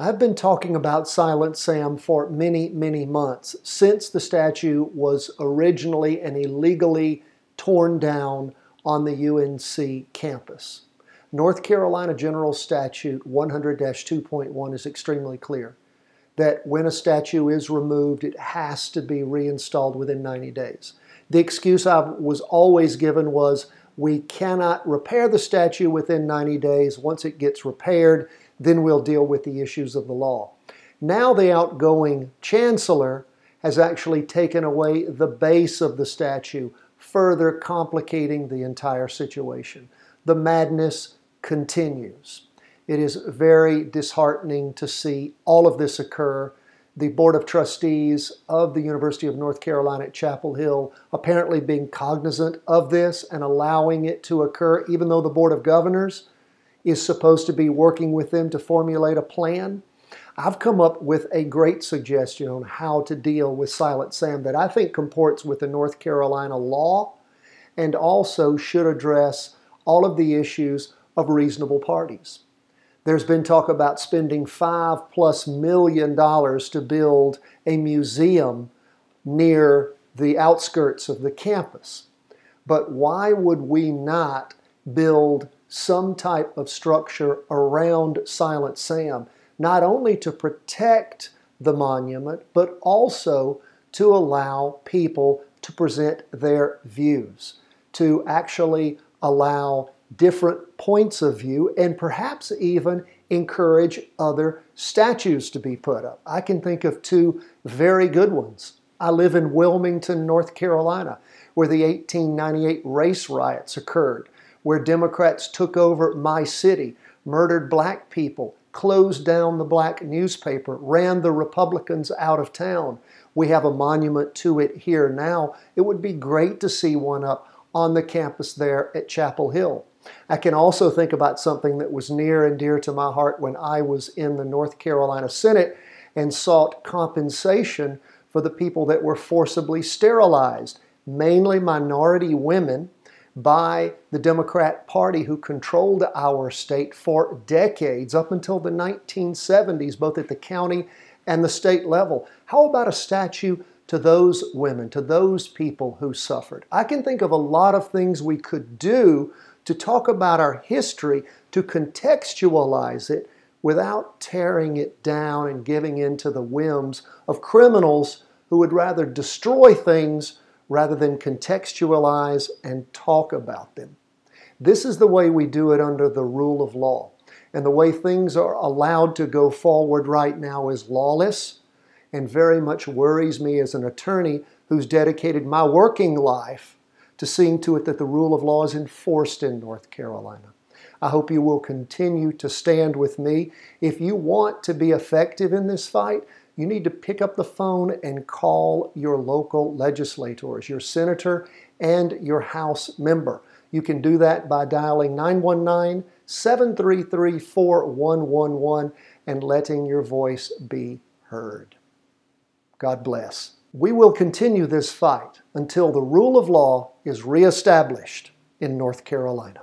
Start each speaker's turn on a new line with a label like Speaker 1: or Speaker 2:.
Speaker 1: I've been talking about Silent Sam for many, many months since the statue was originally and illegally torn down on the UNC campus. North Carolina General Statute 100 2.1 is extremely clear that when a statue is removed, it has to be reinstalled within 90 days. The excuse I was always given was we cannot repair the statue within 90 days. Once it gets repaired, then we'll deal with the issues of the law. Now the outgoing chancellor has actually taken away the base of the statue, further complicating the entire situation. The madness continues. It is very disheartening to see all of this occur. The Board of Trustees of the University of North Carolina at Chapel Hill apparently being cognizant of this and allowing it to occur, even though the Board of Governors is supposed to be working with them to formulate a plan. I've come up with a great suggestion on how to deal with Silent Sam that I think comports with the North Carolina law and also should address all of the issues of reasonable parties. There's been talk about spending five plus million dollars to build a museum near the outskirts of the campus. But why would we not build some type of structure around Silent Sam, not only to protect the monument, but also to allow people to present their views, to actually allow different points of view, and perhaps even encourage other statues to be put up. I can think of two very good ones. I live in Wilmington, North Carolina, where the 1898 race riots occurred where Democrats took over my city, murdered black people, closed down the black newspaper, ran the Republicans out of town. We have a monument to it here now. It would be great to see one up on the campus there at Chapel Hill. I can also think about something that was near and dear to my heart when I was in the North Carolina Senate and sought compensation for the people that were forcibly sterilized, mainly minority women by the Democrat Party who controlled our state for decades, up until the 1970s, both at the county and the state level. How about a statue to those women, to those people who suffered? I can think of a lot of things we could do to talk about our history, to contextualize it without tearing it down and giving in to the whims of criminals who would rather destroy things rather than contextualize and talk about them. This is the way we do it under the rule of law. And the way things are allowed to go forward right now is lawless and very much worries me as an attorney who's dedicated my working life to seeing to it that the rule of law is enforced in North Carolina. I hope you will continue to stand with me. If you want to be effective in this fight, you need to pick up the phone and call your local legislators, your senator and your House member. You can do that by dialing 919 733 4111 and letting your voice be heard. God bless. We will continue this fight until the rule of law is reestablished in North Carolina.